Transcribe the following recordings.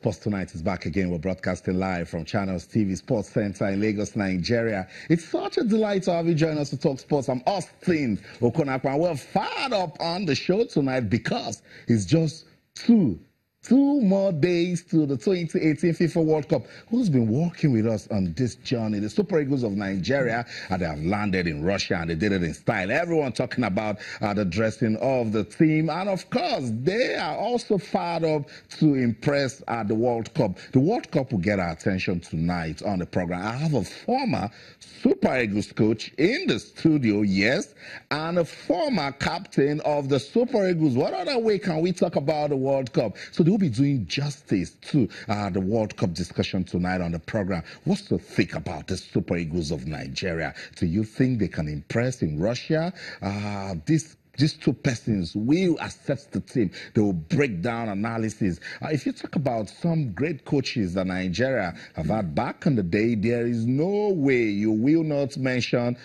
Sports Tonight is back again. We're broadcasting live from Channels TV Sports Center in Lagos, Nigeria. It's such a delight to have you join us to talk sports. I'm Austin Okonakwa. We're fired up on the show tonight because it's just two Two more days to the 2018 FIFA World Cup. Who's been working with us on this journey? The Super Eagles of Nigeria, and they have landed in Russia and they did it in style. Everyone talking about uh, the dressing of the team. And of course, they are also fired up to impress at the World Cup. The World Cup will get our attention tonight on the program. I have a former Super Eagles coach in the studio, yes, and a former captain of the Super Eagles. What other way can we talk about the World Cup? So will be doing justice to uh, the World Cup discussion tonight on the program. What's to think about the Super Eagles of Nigeria? Do you think they can impress in Russia? Uh, this these two persons will assess the team. They will break down analysis. Uh, if you talk about some great coaches that Nigeria have had back in the day, there is no way you will not mention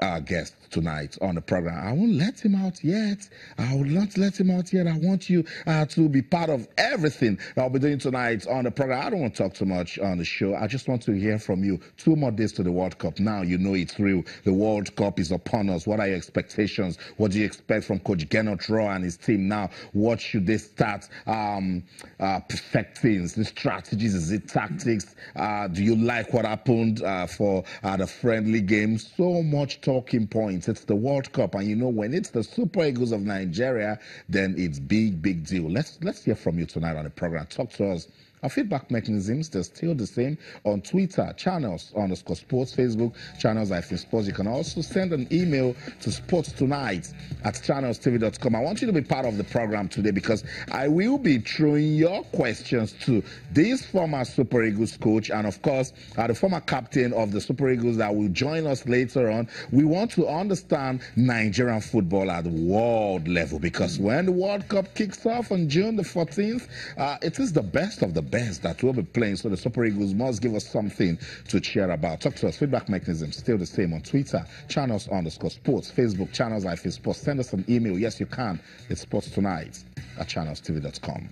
our guest tonight on the program. I won't let him out yet. I will not let him out yet. I want you uh, to be part of everything I'll be doing tonight on the program. I don't want to talk too much on the show. I just want to hear from you. Two more days to the World Cup. Now you know it's real. The World Cup is upon us. What are your expectations? What do you expect? Expect from Coach Gernot Rohr and his team now? What should they start um, uh, perfecting? The strategies, is it tactics? Uh, do you like what happened uh, for uh, the friendly game? So much talking points. It's the World Cup, and you know when it's the Super Eagles of Nigeria, then it's big, big deal. Let's let's hear from you tonight on the program. Talk to us our feedback mechanisms, they're still the same on Twitter, channels underscore sports, Facebook, channels I think sports. You can also send an email to sports tonight at channelstv.com. I want you to be part of the program today because I will be throwing your questions to this former Super Eagles coach and, of course, uh, the former captain of the Super Eagles that will join us later on. We want to understand Nigerian football at world level because when the World Cup kicks off on June the 14th, uh, it is the best of the best that will be playing. So the Super Eagles must give us something to cheer about. Talk to us. Feedback mechanism still the same on Twitter, channels underscore sports, Facebook, channels I feel sports. Send us an email. Yes, you can. It's sports tonight at channelstv.com.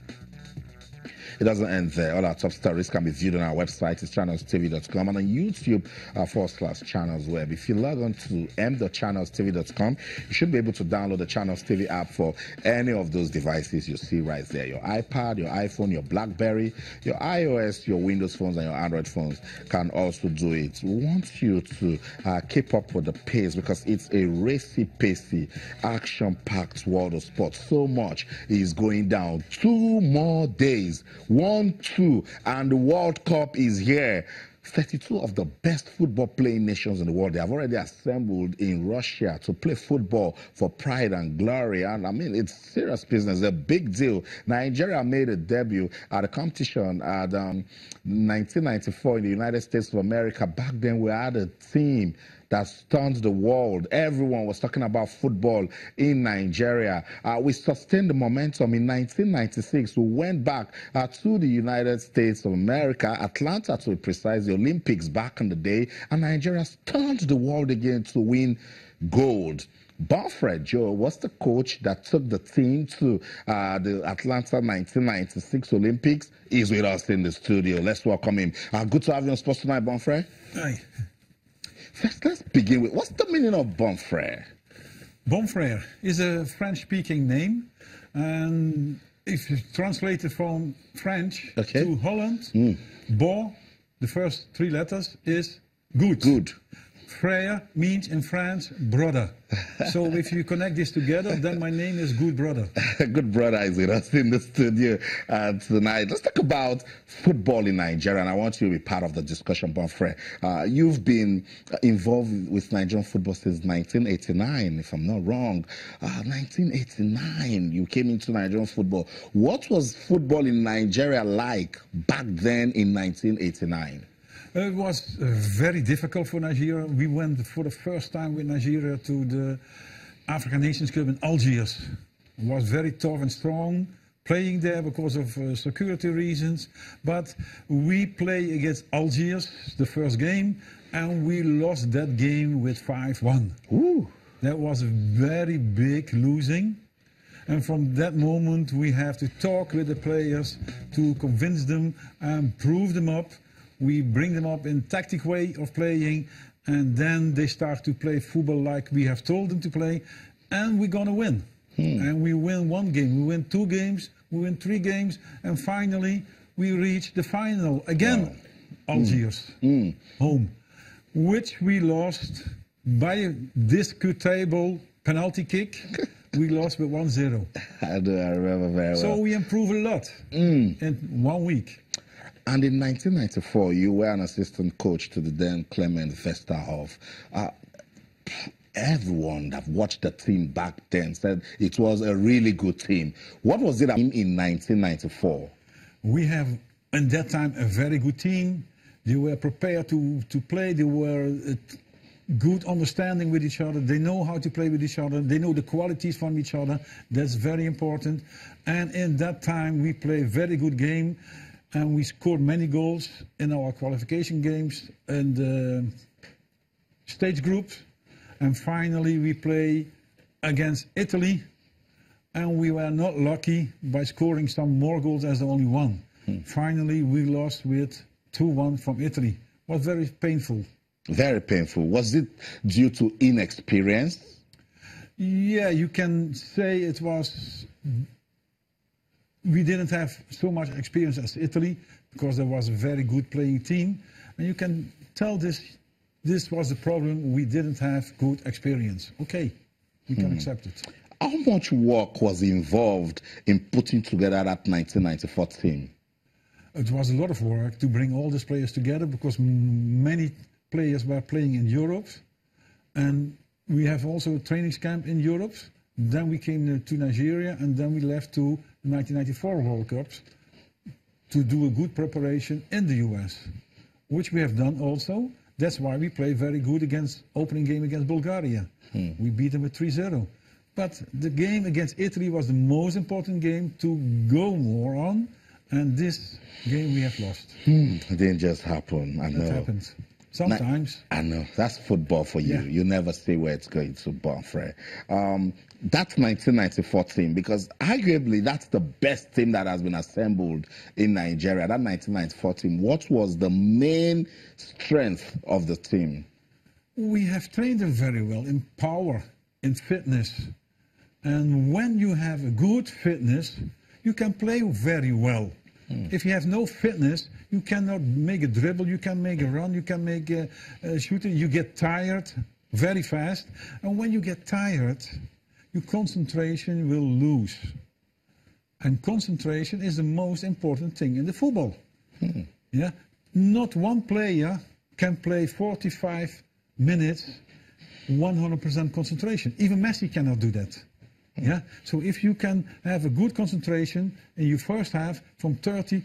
It doesn't end there. All our top stories can be viewed on our website, it's channelstv.com, and on YouTube, our forward slash channels web. If you log on to m.channelstv.com, you should be able to download the Channels TV app for any of those devices you see right there your iPad, your iPhone, your Blackberry, your iOS, your Windows phones, and your Android phones can also do it. We want you to uh, keep up with the pace because it's a racy, pacey, action packed world of sports. So much is going down. Two more days one, two, and the World Cup is here. 32 of the best football playing nations in the world. They have already assembled in Russia to play football for pride and glory. And I mean, it's serious business, a big deal. Nigeria made a debut at a competition at um, 1994 in the United States of America. Back then, we had a team that stunned the world. Everyone was talking about football in Nigeria. Uh, we sustained the momentum in 1996. We went back uh, to the United States of America, Atlanta to be precise, the Olympics back in the day, and Nigeria stunned the world again to win gold. Bonfrere Jo was the coach that took the team to uh, the Atlanta 1996 Olympics. He's with us in the studio. Let's welcome him. Uh, good to have you on Sports Tonight, Bonfrere. Hi. Let's, let's begin with what's the meaning of Bonfrère? Bonfrère is a French speaking name. And if you translate it from French okay. to Holland, mm. bon, the first three letters, is good. Good. Frère means in France brother. so if you connect this together, then my name is Good Brother. Good Brother is with us in the studio uh, tonight. Let's talk about football in Nigeria, and I want you to be part of the discussion, Bonfrere. Uh, you've been involved with Nigerian football since 1989, if I'm not wrong. Uh, 1989, you came into Nigerian football. What was football in Nigeria like back then in 1989? It was uh, very difficult for Nigeria. We went for the first time with Nigeria to the African Nations Cup in Algiers. It was very tough and strong playing there because of uh, security reasons. But we play against Algiers, the first game, and we lost that game with 5-1. That was a very big losing. And from that moment, we have to talk with the players to convince them and prove them up. We bring them up in tactic way of playing, and then they start to play football like we have told them to play, and we're gonna win. Hmm. And we win one game, we win two games, we win three games, and finally we reach the final again, Algiers, hmm. Hmm. home, which we lost by a discutable penalty kick. we lost with 1-0. I do, I remember very well. So we improve a lot in one week. And in 1994, you were an assistant coach to the then Clemens Westerhof. Uh, everyone that watched the team back then said it was a really good team. What was it in, in 1994? We have, in that time, a very good team. They were prepared to, to play. They were uh, good understanding with each other. They know how to play with each other. They know the qualities from each other. That's very important. And in that time, we play very good game, and we scored many goals in our qualification games and the stage group. And finally, we play against Italy, and we were not lucky by scoring some more goals as the only one. Hmm. Finally, we lost with 2-1 from Italy. It Was very painful. Very painful. Was it due to inexperience? Yeah, you can say it was. We didn't have so much experience as Italy because there was a very good playing team, and you can tell this. This was the problem. We didn't have good experience. Okay, we can hmm. accept it. How much work was involved in putting together that 1994 team? It was a lot of work to bring all these players together because m- many players were playing in Europe, and we have also a training camp in Europe. Then we came to Nigeria, and then we left to the 1994 World Cups to do a good preparation in the US, which we have done also. That's why we play very good against opening game against Bulgaria. Hmm. We beat them with 3-0. But the game against Italy was the most important game to go more on, and this game we have lost. Hmm. It didn't just happen. I know. That happens. Sometimes. I know. That's football for you. Yeah. You never see where it's going to, Bonfrere. Um, that's 1994 team because arguably that's the best team that has been assembled in Nigeria. That 1994 team. What was the main strength of the team? We have trained them very well in power, in fitness. And when you have a good fitness, you can play very well. If you have no fitness, you cannot make a dribble, you can make a run, you can make a, a shooting. You get tired very fast. And when you get tired, your concentration will lose. And concentration is the most important thing in the football. Hmm. Yeah, not one player can play 45 minutes 100% concentration. Even Messi cannot do that. Yeah, so if you can have a good concentration in your first half from 30,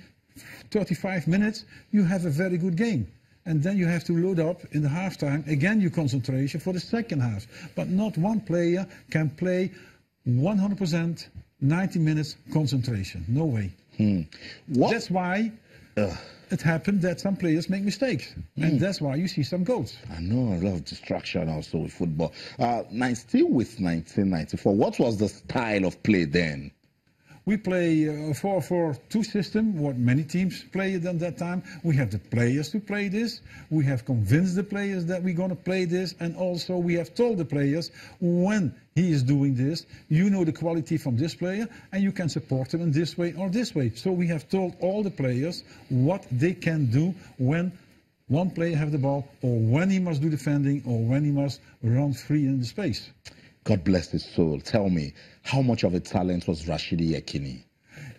35 minutes, you have a very good game. And then you have to load up in the halftime again your concentration for the second half. But not one player can play 100% 90 minutes concentration. No way. What? That's why it happened that some players make mistakes. And that's why you see some goals. I know a lot of distraction also with football. Uh, still with 1994. What was the style of play then? We play uh, a 4-4-2 system, what many teams played at that time. We have the players to play this. We have convinced the players that we're going to play this. And also we have told the players when he is doing this, you know the quality from this player and you can support him in this way or this way. So we have told all the players what they can do when one player have the ball or when he must do defending or when he must run free in the space. God bless his soul. Tell me, how much of a talent was Rashidi Yekini?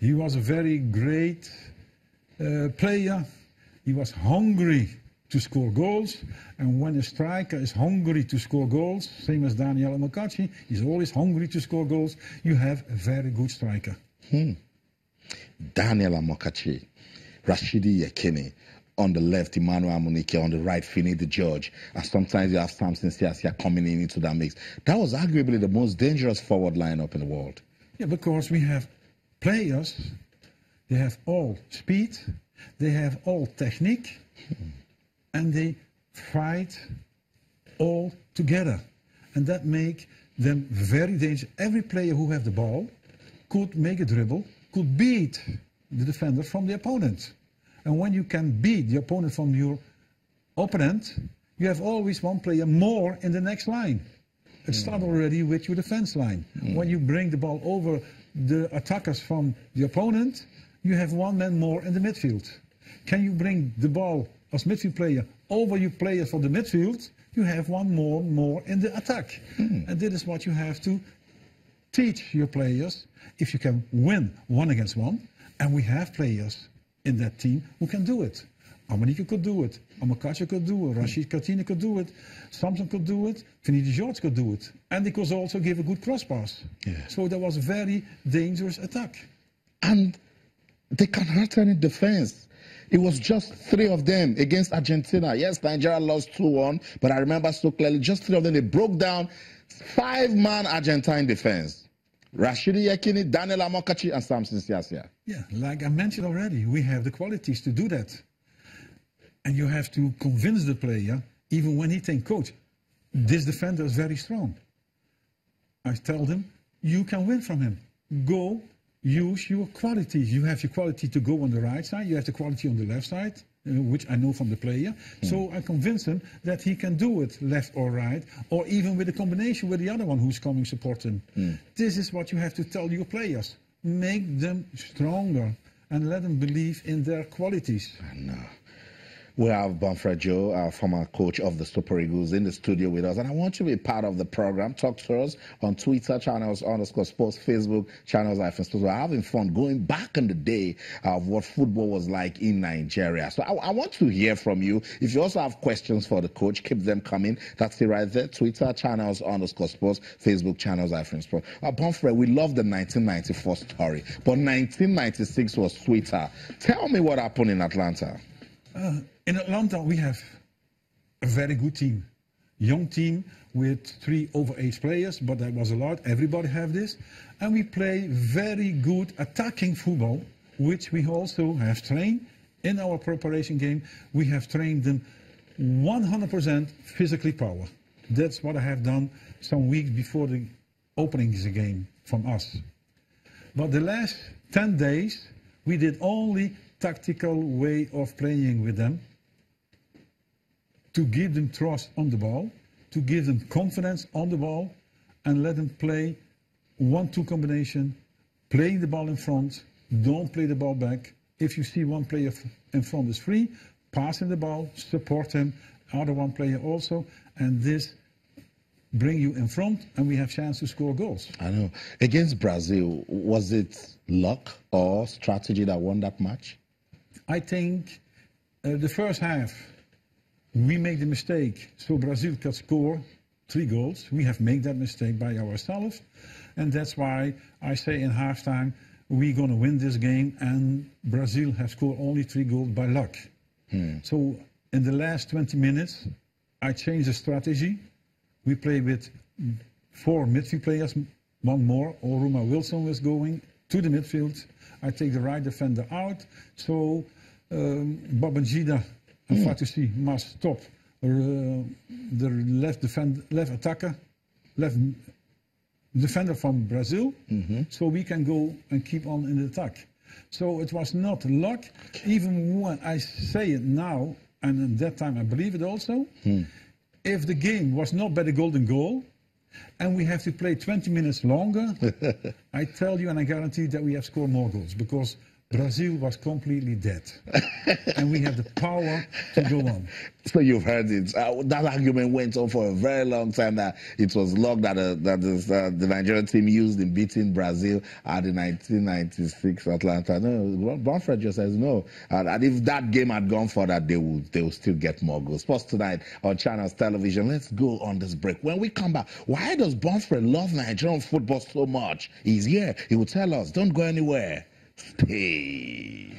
He was a very great uh, player. He was hungry to score goals. And when a striker is hungry to score goals, same as Daniel Mokachi, he's always hungry to score goals, you have a very good striker. Daniel Amokachi, Rashidi Yekini. On the left, Emmanuel Amunike. On the right, Finidi George. And sometimes you have Samson Siasia coming in into that mix. That was arguably the most dangerous forward lineup in the world. Yeah, because we have players, they have all speed, they have all technique, and they fight all together. And that make them very dangerous. Every player who have the ball could make a dribble, could beat the defender from the opponent. And when you can beat the opponent from your opponent, you have always one player more in the next line. It hmm. starts already with your defense line. Hmm. When you bring the ball over the attackers from the opponent, you have one man more in the midfield. Can you bring the ball as midfield player over your players from the midfield? You have one more more in the attack. Hmm. And this is what you have to teach your players if you can win one against one. And we have players in that team who can do it. Amunike could do it. Amokachi could do it. Rashid Katina could do it. Samson could do it. Finidi George could do it. And they could also give a good cross pass. Yeah. So that was a very dangerous attack. And they can hurt any defense. It was just three of them against Argentina. Yes, Nigeria lost 2 1, but I remember so clearly just three of them. They broke down five man Argentine defense Rashidi Yekini, Daniel Amokachi, and Samson Siasia. Yeah, like I mentioned already, we have the qualities to do that. And you have to convince the player, even when he thinks, coach, this defender is very strong. I tell them, you can win from him. Go use your qualities. You have your quality to go on the right side, you have the quality on the left side, which I know from the player. So I convince him that he can do it left or right, or even with a combination with the other one who's coming support him. This is what you have to tell your players. Make them stronger and let them believe in their qualities. And, uh, we have Bonfrere Jo, our former coach of the Super Eagles, in the studio with us. And I want you to be part of the program. Talk to us on Twitter, channels underscore sports, Facebook, channels iPhone sports. We're having fun going back in the day of what football was like in Nigeria. So I, I want to hear from you. If you also have questions for the coach, keep them coming. That's it right there. Twitter, channels underscore sports, Facebook, channels iPhone sports. Uh, Bonfrere, we love the 1994 story, but 1996 was sweeter. Tell me what happened in Atlanta. Uh, in Atlanta, we have a very good team. Young team with three overage players, but that was a lot. Everybody have this. And we play very good attacking football, which we also have trained in our preparation game. We have trained them 100% physically power. That's what I have done some weeks before the opening of the game from us. But the last 10 days, we did only tactical way of playing with them to give them trust on the ball, to give them confidence on the ball, and let them play one-two combination, playing the ball in front, don't play the ball back. If you see one player in front is free, pass him the ball, support him, other one player also, and this bring you in front, and we have chance to score goals. I know. Against Brazil, was it luck or strategy that won that match? I think uh, the first half we made the mistake, so Brazil could score three goals. We have made that mistake by ourselves, and that's why I say in halftime we're going to win this game, and Brazil have scored only three goals by luck. So in the last 20 minutes, I changed the strategy. We play with four midfield players, one more. Oruma Wilson was going to the midfield. I take the right defender out. So um, Babangida and Fatusi must stop uh, the left defend, left attacker, left defender from Brazil, mm-hmm. so we can go and keep on in the attack. So it was not luck, even when I say it now, and at that time I believe it also. Hmm. If the game was not by the golden goal, and we have to play 20 minutes longer, I tell you and I guarantee that we have scored more goals. Because Brazil was completely dead. and we have the power to go on. So you've heard it. Uh, that argument went on for a very long time. That it was luck that uh, that is, uh, the Nigerian team used in beating Brazil at the 1996 Atlanta. No, Bonfrere just says no. And, and if that game had gone further, they would they would still get more goals. Sports tonight on Channels Television. Let's go on this break. When we come back, why does Bonfrere love Nigerian football so much? He's here. He will tell us. Don't go anywhere. Peace.